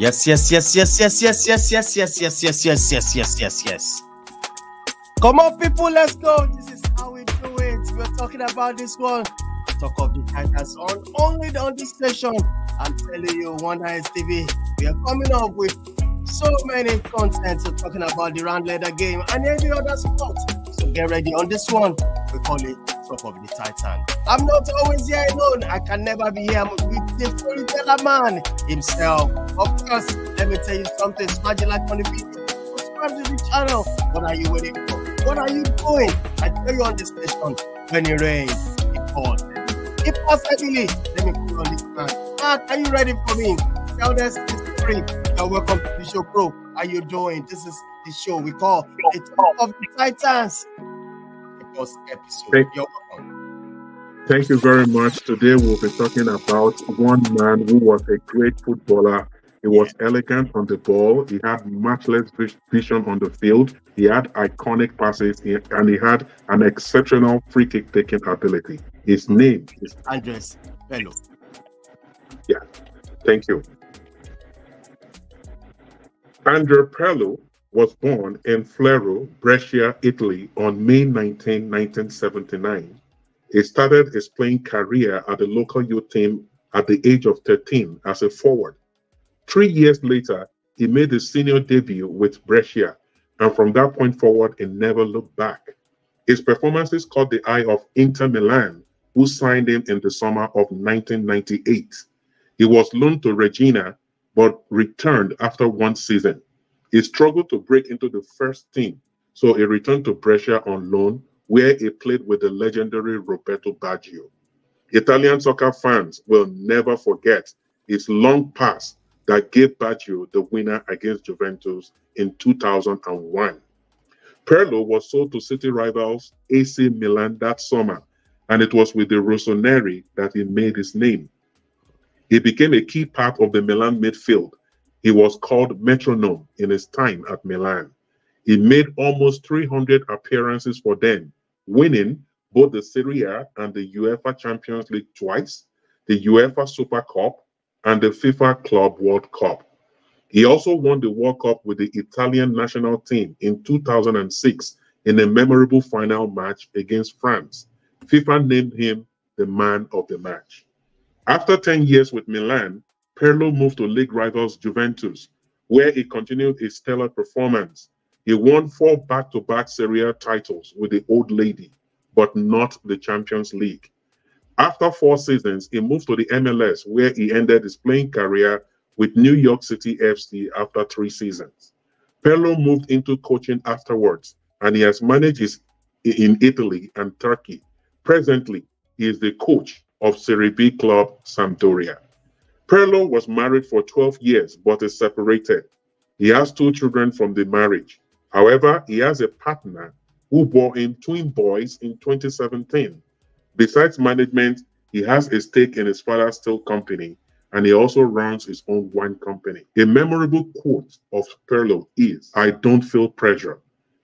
Yes, yes, yes, yes, yes, yes, yes, yes, yes, yes, yes, yes, yes, yes, yes, yes. Come on, people, let's go. This is how we do it. We're talking about this one. Talk of the Titans on only on this station. I'm telling you, Wonder TV. We are coming up with so many content talking about the round leather game and every other sport. So get ready on this one. We call it Talk of the Titan. I'm not always here alone. I can never be here with the storyteller man himself. Of course, let me tell you something. Smash like on the video. Subscribe to the channel. What are you waiting for? What are you doing? I tell you on this station when it rains, it pours. It pours. Let me put on this man. Mark, are you ready for me? Tell us this story. You're welcome to the show, bro. How you doing? This is the show we call the Talk of the Titans. Episode. Thank- You're welcome. Thank you very much. Today we'll be talking about one man who was a great footballer. He was elegant on the ball. He had matchless vis- vision on the field. He had iconic passes and he had an exceptional free kick taking ability. His name is, Andrea Pirlo. Yeah, thank you. Andrea Pirlo was born in Flero, Brescia, Italy on May 19, 1979. He started his playing career at the local youth team at the age of 13 as a forward. Three years later, he made his senior debut with Brescia, and from that point forward, he never looked back. His performances caught the eye of Inter Milan, who signed him in the summer of 1998. He was loaned to Reggina, but returned after one season. He struggled to break into the first team, so he returned to Brescia on loan, where he played with the legendary Roberto Baggio. Italian soccer fans will never forget his long pass that gave Baggio the winner against Juventus in 2001. Pirlo was sold to city rivals AC Milan that summer, and it was with the Rossoneri that he made his name. He became a key part of the Milan midfield. He was called metronome in his time at Milan. He made almost 300 appearances for them, winning both the Serie A and the UEFA Champions League twice, the UEFA Super Cup, and the FIFA Club World Cup. He also won the World Cup with the Italian national team in 2006 in a memorable final match against France. FIFA named him the man of the match. After 10 years with Milan, Pirlo moved to league rivals Juventus, where he continued his stellar performance. He won four back-to-back Serie A titles with the Old Lady, but not the Champions League. After four seasons, he moved to the MLS, where he ended his playing career with New York City FC after three seasons. Pirlo moved into coaching afterwards, and he has managed his, in Italy and Turkey. Presently, he is the coach of Serie B club Sampdoria. Pirlo was married for 12 years but is separated. He has two children from the marriage. However, he has a partner who bore him twin boys in 2017. Besides management, he has a stake in his father's steel company and he also runs his own wine company. A memorable quote of Pirlo is I don't feel pressure.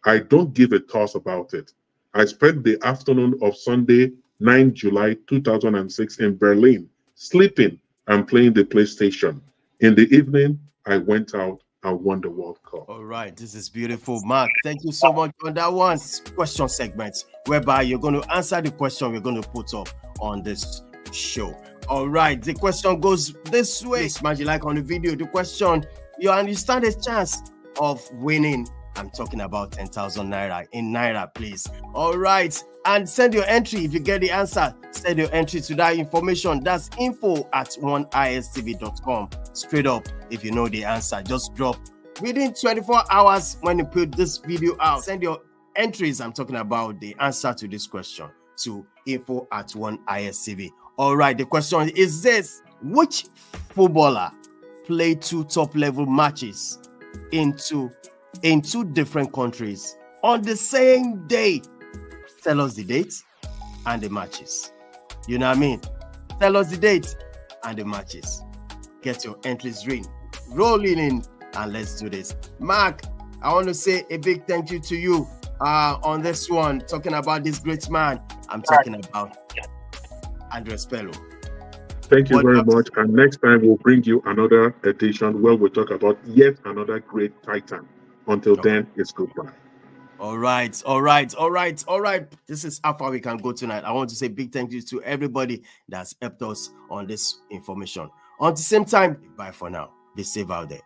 I don't give a toss about it. I spent the afternoon of Sunday, 9 July 2006 in Berlin, sleeping and playing the PlayStation. In the evening, I went out and won the World Cup. All right, this is beautiful, Mark. Thank you so much on that one question segment, whereby you're going to answer the question we're going to put up on this show. All right, the question goes this way. Smash like on the video. The question: You understand the chance of winning? I'm talking about 10,000 naira in naira, please. All right, and send your entry if you get the answer. Send your entry to that information. That's info at oneistv.com. Straight up, if you know the answer, just drop within 24 hours when you put this video out. Send your entries. I'm talking about the answer to this question to info at oneistv. All right, the question is this Which footballer played two top level matches into in two different countries on the same day? Tell us the dates and the matches. You know what I mean? Tell us the dates and the matches. Get your entries ring, rolling in, and let's do this. Mark, I want to say a big thank you to you uh, on this one, talking about this great man. I'm talking about Andrea Pirlo. Thank you very much. And next time we'll bring you another edition where we'll talk about yet another great Titan. Until then, it's goodbye. All right, all right, all right, all right. This is how far we can go tonight. I want to say big thank you to everybody that's helped us on this information. On the same time, bye for now. Be safe out there.